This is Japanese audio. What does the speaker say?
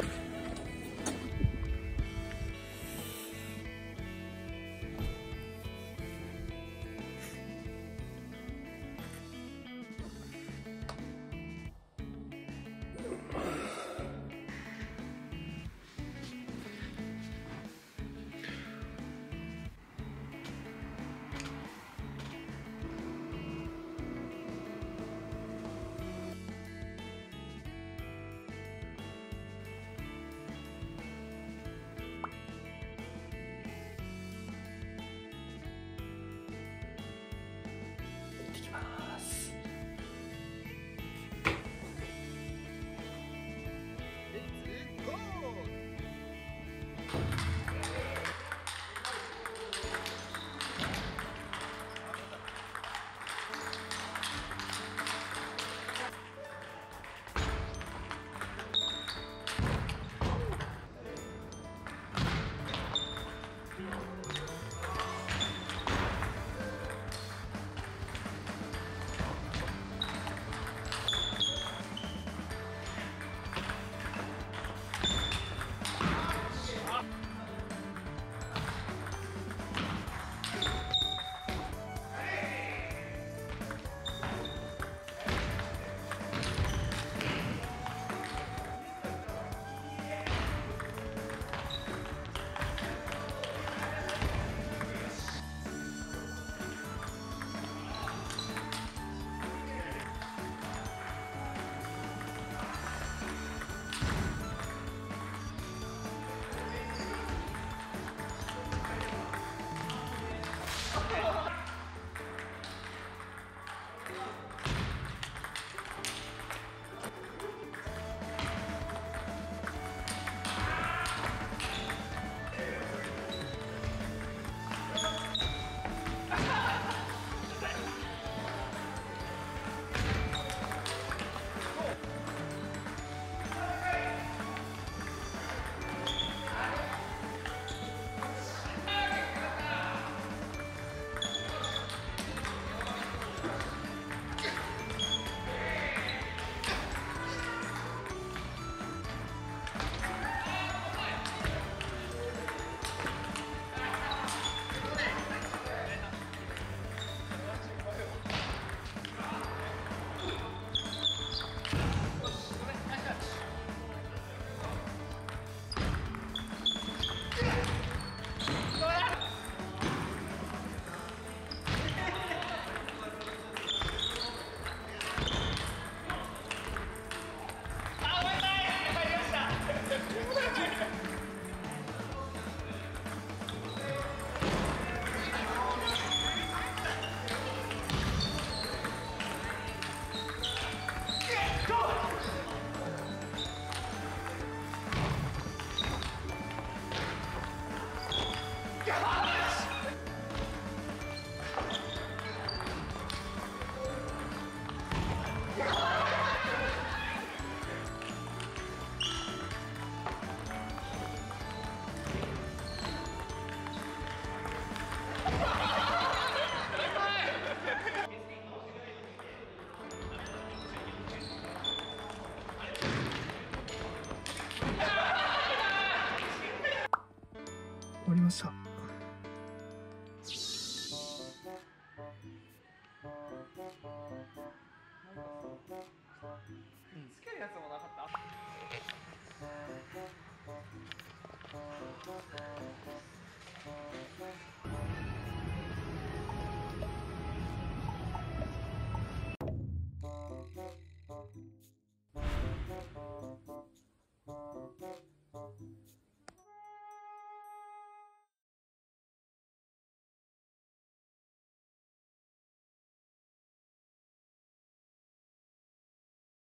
っわりました。つけるやつもなかった「